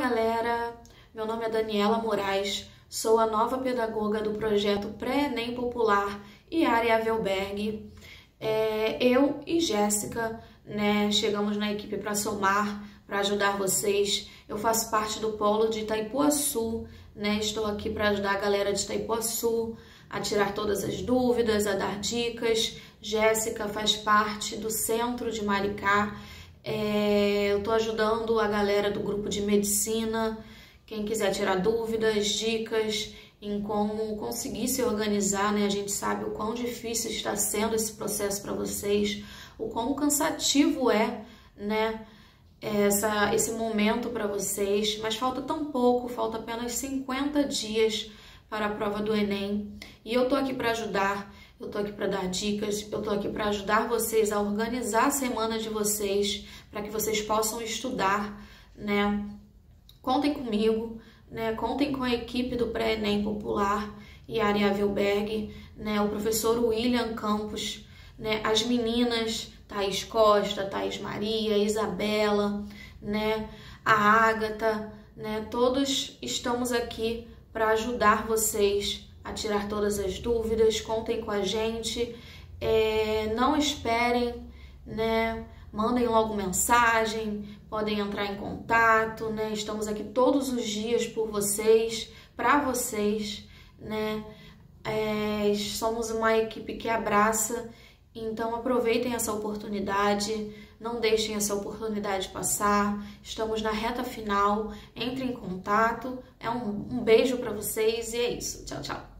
galera! Meu nome é Daniela Moraes, sou a nova pedagoga do projeto Pré-ENEM Popular e Área Avelberg. É, eu e Jéssica né, chegamos na equipe para somar, para ajudar vocês. Eu faço parte do polo de Itaipuaçu, né, estou aqui para ajudar a galera de Itaipuaçu a tirar todas as dúvidas, a dar dicas. Jéssica faz parte do centro de Maricá é, eu ajudando a galera do grupo de medicina. Quem quiser tirar dúvidas, dicas em como conseguir se organizar, né? A gente sabe o quão difícil está sendo esse processo para vocês, o quão cansativo é, né? Essa, esse momento para vocês, mas falta tão pouco, falta apenas 50 dias para a prova do Enem e eu tô aqui para ajudar. Eu tô aqui para dar dicas, eu tô aqui para ajudar vocês a organizar a semana de vocês, para que vocês possam estudar, né? Contem comigo, né? Contem com a equipe do Pré-ENEM Popular e Área Avelberg, né? O professor William Campos, né? As meninas, Thaís Costa, Thaís Maria, Isabela, né? A Ágata, né? Todos estamos aqui para ajudar vocês a tirar todas as dúvidas, contem com a gente, é, não esperem, né? Mandem logo mensagem, podem entrar em contato, né? Estamos aqui todos os dias por vocês, para vocês, né? É, somos uma equipe que abraça, então aproveitem essa oportunidade, não deixem essa oportunidade passar. Estamos na reta final, entre em contato. É um, um beijo para vocês e é isso. Tchau, tchau.